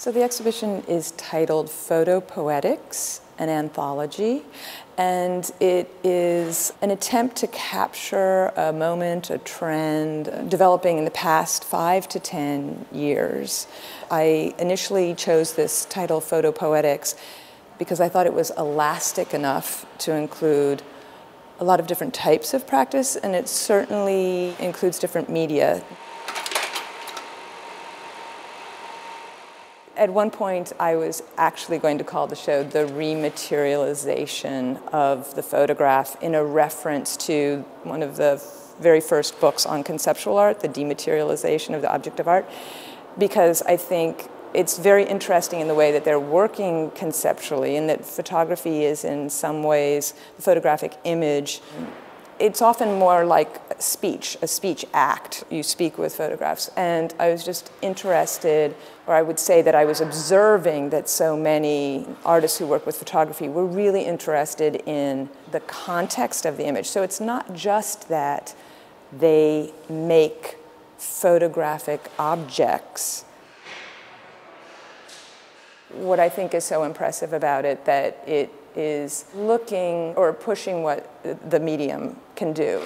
So the exhibition is titled Photopoetics, an anthology, and it is an attempt to capture a moment, a trend developing in the past five to ten years. I initially chose this title, Photopoetics, because I thought it was elastic enough to include a lot of different types of practice, and it certainly includes different media. At one point, I was actually going to call the show the rematerialization of the photograph in a reference to one of the very first books on conceptual art, the dematerialization of the object of art, because I think it's very interesting in the way that they're working conceptually and that photography is in some ways the photographic image it's often more like speech, a speech act. You speak with photographs. And I was just interested, or I would say that I was observing that so many artists who work with photography were really interested in the context of the image. So it's not just that they make photographic objects. What I think is so impressive about it that it is looking or pushing what the medium can do.